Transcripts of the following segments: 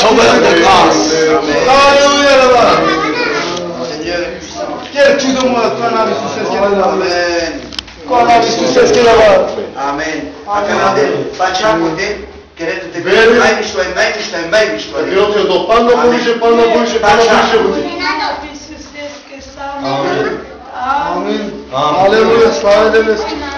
surrounded us. Gel to the world, Kur'an abi success gene var. Kur'an abi success gene var. Amen. Acabate, facciamo te che tutte le mai visto e mai visto e mai visto. Io ti do panno pulisce, panno pulisce, panno pulisce. Amen. Amen. Alleluia, slavă de Dumnezeu.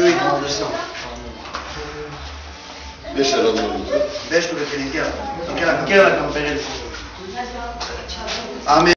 Dieu, il mange le sang. Deci, dovete ne chiama. Chiama, chiama, chiama, chiama, chiama, chiama, chiama,